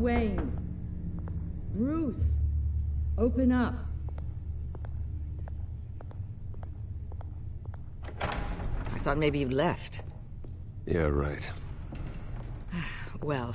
Wayne. Bruce. Open up. I thought maybe you'd left. Yeah, right. Well,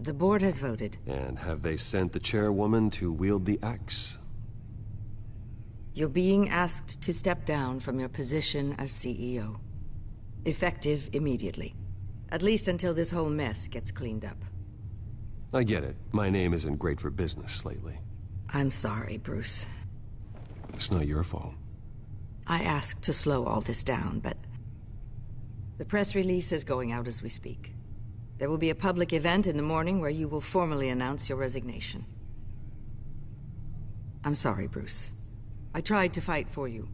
the board has voted. And have they sent the chairwoman to wield the axe? You're being asked to step down from your position as CEO. Effective immediately. At least until this whole mess gets cleaned up. I get it. My name isn't great for business lately. I'm sorry, Bruce. It's not your fault. I asked to slow all this down, but... The press release is going out as we speak. There will be a public event in the morning where you will formally announce your resignation. I'm sorry, Bruce. I tried to fight for you.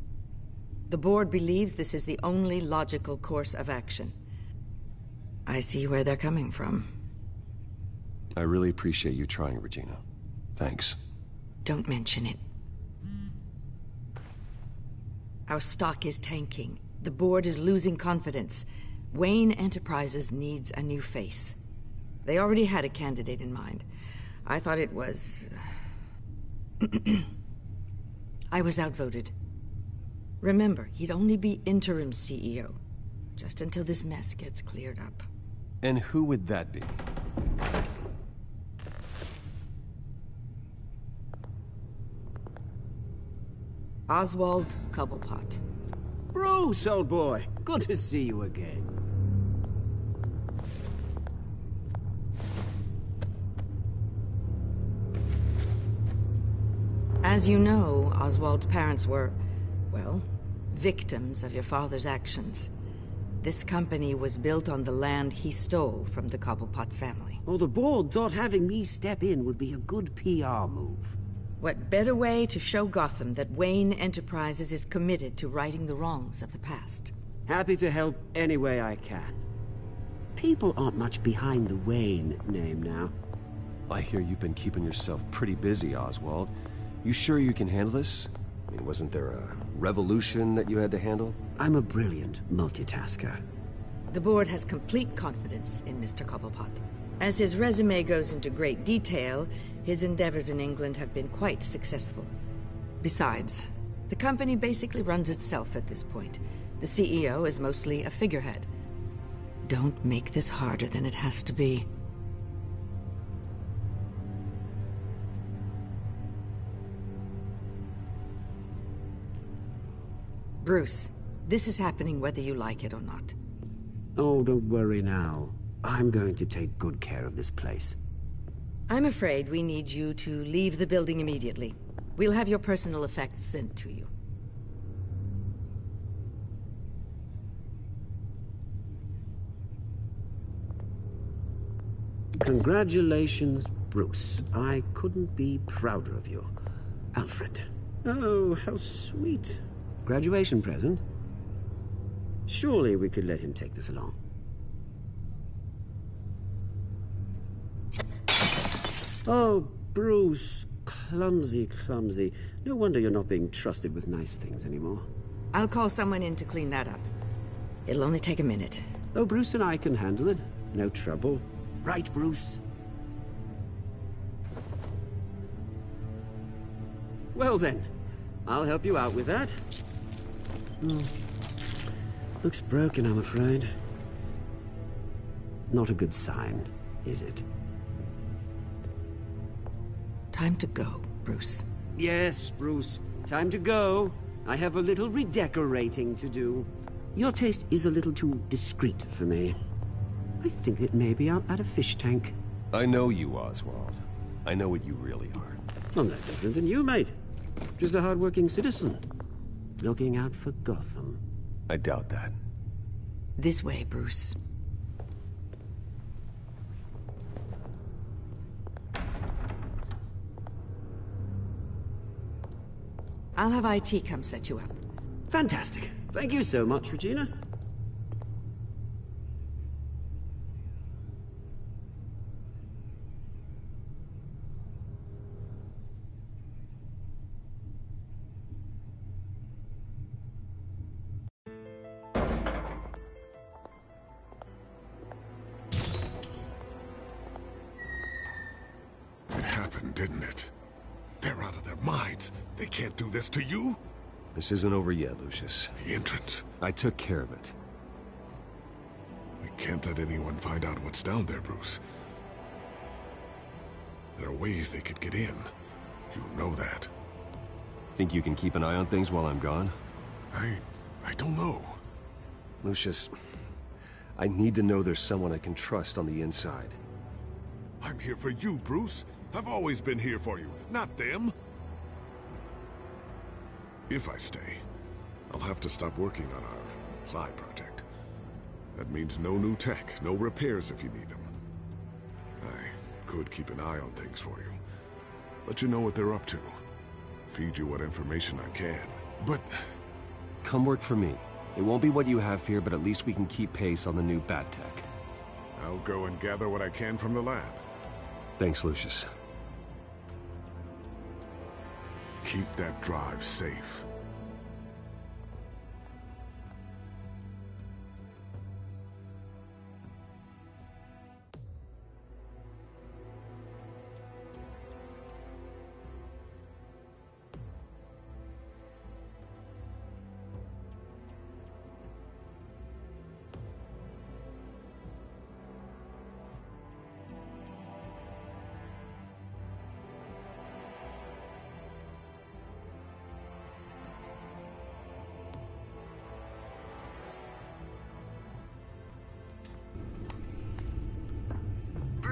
The board believes this is the only logical course of action. I see where they're coming from. I really appreciate you trying, Regina. Thanks. Don't mention it. Our stock is tanking. The board is losing confidence. Wayne Enterprises needs a new face. They already had a candidate in mind. I thought it was... Uh, I was outvoted. Remember, he'd only be interim CEO. Just until this mess gets cleared up. And who would that be? Oswald Cobblepot. Bruce, old boy. Good to see you again. As you know, Oswald's parents were, well, victims of your father's actions. This company was built on the land he stole from the Cobblepot family. Well, the board thought having me step in would be a good PR move. What better way to show Gotham that Wayne Enterprises is committed to righting the wrongs of the past? Happy to help any way I can. People aren't much behind the Wayne name now. I hear you've been keeping yourself pretty busy, Oswald. You sure you can handle this? I mean, wasn't there a revolution that you had to handle? I'm a brilliant multitasker. The board has complete confidence in Mr. Cobblepot. As his resume goes into great detail, his endeavors in England have been quite successful. Besides, the company basically runs itself at this point. The CEO is mostly a figurehead. Don't make this harder than it has to be. Bruce, this is happening whether you like it or not. Oh, don't worry now. I'm going to take good care of this place. I'm afraid we need you to leave the building immediately. We'll have your personal effects sent to you. Congratulations, Bruce. I couldn't be prouder of you. Alfred. Oh, how sweet. Graduation present? Surely we could let him take this along. Oh, Bruce. Clumsy, clumsy. No wonder you're not being trusted with nice things anymore. I'll call someone in to clean that up. It'll only take a minute. Oh, Bruce and I can handle it. No trouble. Right, Bruce? Well then, I'll help you out with that. Hmm. Looks broken, I'm afraid. Not a good sign, is it? Time to go, Bruce. Yes, Bruce. Time to go. I have a little redecorating to do. Your taste is a little too discreet for me. I think that maybe I'm at a fish tank. I know you, Oswald. I know what you really are. I'm no different than you, mate. Just a hardworking citizen. Looking out for Gotham. I doubt that. This way, Bruce. I'll have IT come set you up. Fantastic. Thank you so much, Regina. They're out of their minds. They can't do this to you. This isn't over yet, Lucius. The entrance. I took care of it. We can't let anyone find out what's down there, Bruce. There are ways they could get in. You know that. Think you can keep an eye on things while I'm gone? I... I don't know. Lucius, I need to know there's someone I can trust on the inside. I'm here for you, Bruce. I've always been here for you, not them. If I stay, I'll have to stop working on our side project. That means no new tech, no repairs if you need them. I could keep an eye on things for you. Let you know what they're up to. Feed you what information I can. But Come work for me. It won't be what you have here, but at least we can keep pace on the new bat tech. I'll go and gather what I can from the lab. Thanks, Lucius. Keep that drive safe.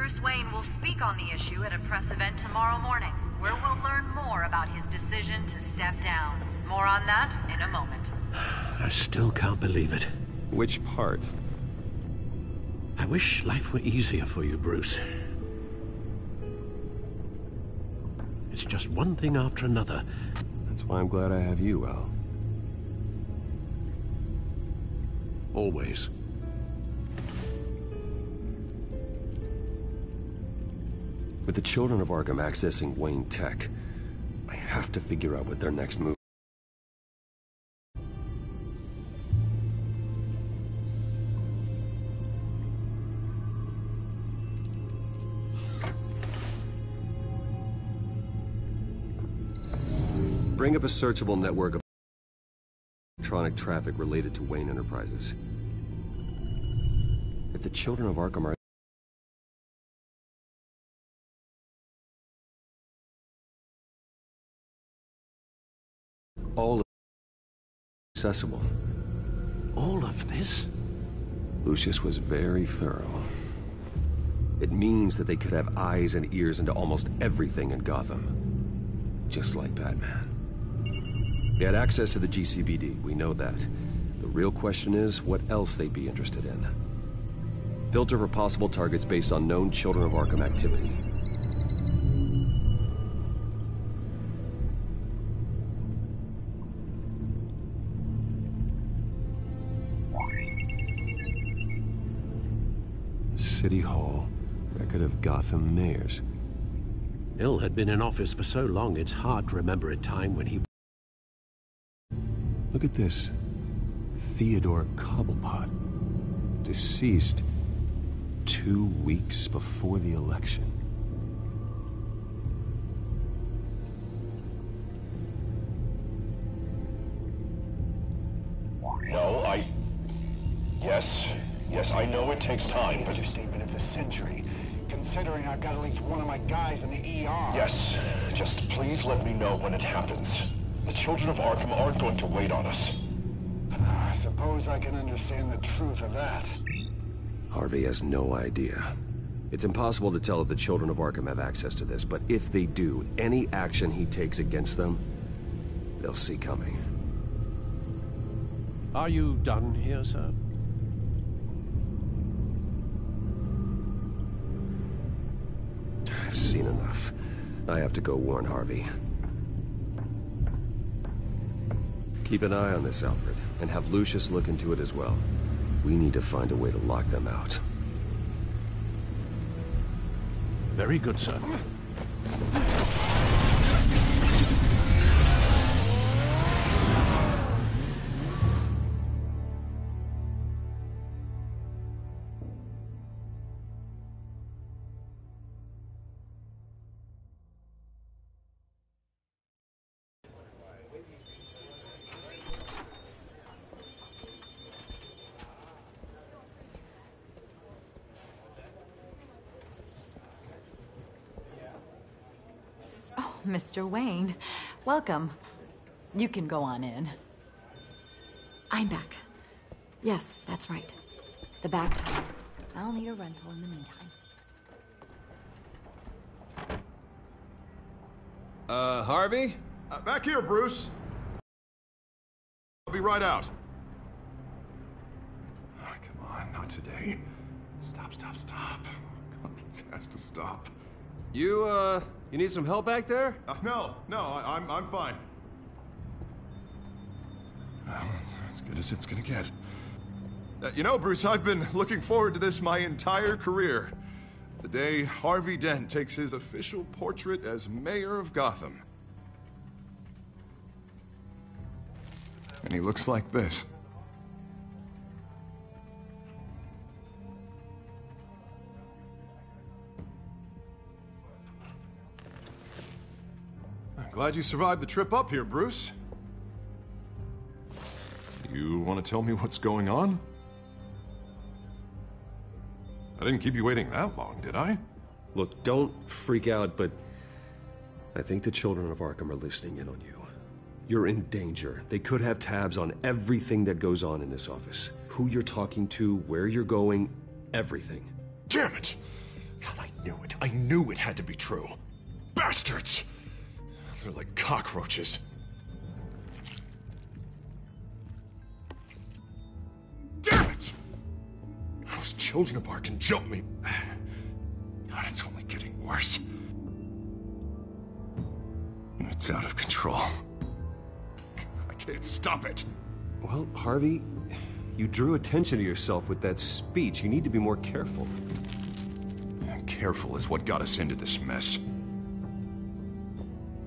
Bruce Wayne will speak on the issue at a press event tomorrow morning, where we'll learn more about his decision to step down. More on that in a moment. I still can't believe it. Which part? I wish life were easier for you, Bruce. It's just one thing after another. That's why I'm glad I have you, Al. Always. With the children of Arkham accessing Wayne Tech, I have to figure out what their next move. Bring up a searchable network of electronic traffic related to Wayne Enterprises. If the children of Arkham are accessible. All of this? Lucius was very thorough. It means that they could have eyes and ears into almost everything in Gotham. Just like Batman. They had access to the GCPD, we know that. The real question is, what else they'd be interested in. Filter for possible targets based on known Children of Arkham activity. City Hall. Record of Gotham mayors. Hill had been in office for so long, it's hard to remember a time when he... Look at this. Theodore Cobblepot. Deceased two weeks before the election. No, I... Yes, yes, I know it takes time, but... Understatement of the century. Considering I've got at least one of my guys in the ER. Yes, just please let me know when it happens. The children of Arkham aren't going to wait on us. I suppose I can understand the truth of that. Harvey has no idea. It's impossible to tell if the children of Arkham have access to this, but if they do, any action he takes against them, they'll see coming. Are you done here, sir? Seen enough. I have to go warn Harvey. Keep an eye on this, Alfred, and have Lucius look into it as well. We need to find a way to lock them out. Very good, sir. Mr. Wayne, welcome. You can go on in. I'm back. Yes, that's right. The back time. I'll need a rental in the meantime. Uh, Harvey? Uh, back here, Bruce. I'll be right out. Ah, come on, not today. Stop, stop, stop. It has to stop. You, uh, you need some help back there? Uh, no, no, I, I'm, I'm fine. Well, it's as good as it's gonna get. Uh, you know, Bruce, I've been looking forward to this my entire career. The day Harvey Dent takes his official portrait as mayor of Gotham. And he looks like this. Glad you survived the trip up here, Bruce. You want to tell me what's going on? I didn't keep you waiting that long, did I? Look, don't freak out, but I think the children of Arkham are listening in on you. You're in danger. They could have tabs on everything that goes on in this office. Who you're talking to, where you're going, everything. Damn it! God, I knew it. I knew it had to be true. Bastards! They're like cockroaches. Damn it! Those children of Ar can jump me. God, it's only getting worse. It's out of control. I can't stop it. Well, Harvey, you drew attention to yourself with that speech. You need to be more careful. Careful is what got us into this mess.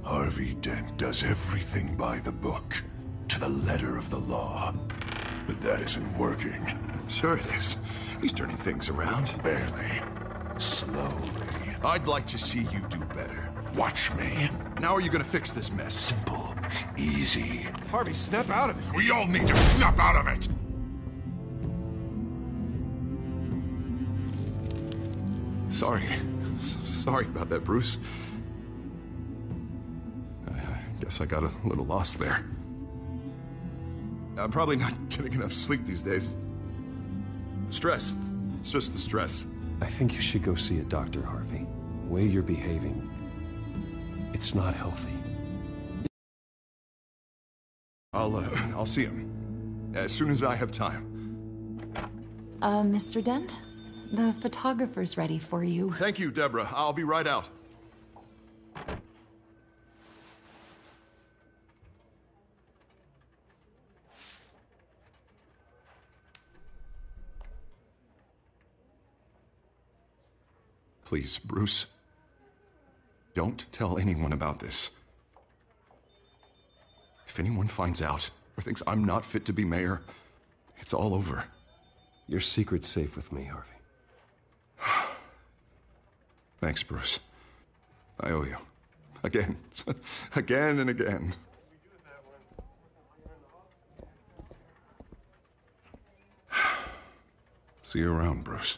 Harvey Dent does everything by the book, to the letter of the law. But that isn't working. Sure it is. He's turning things around. Barely. Slowly. I'd like to see you do better. Watch me. Now are you gonna fix this mess? Simple. Easy. Harvey, snap out of it. We all need to snap out of it! Sorry. S- sorry about that, Bruce. I I guess I got a little lost there. I'm probably not getting enough sleep these days. Stress. It's just the stress. I think you should go see a doctor, Harvey. The way you're behaving, it's not healthy. I'll, uh, I'll see him. As soon as I have time. Uh, Mr. Dent? The photographer's ready for you. Thank you, Deborah. I'll be right out. Please, Bruce. Don't tell anyone about this. If anyone finds out or thinks I'm not fit to be mayor, it's all over. Your secret's safe with me, Harvey. Thanks, Bruce. I owe you. Again. again and again. See you around, Bruce.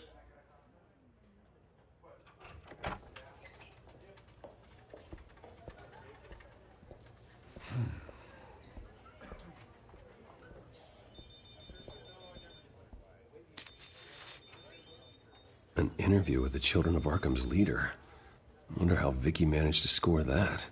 An interview with the Children of Arkham's leader. Wonder how Vicki managed to score that.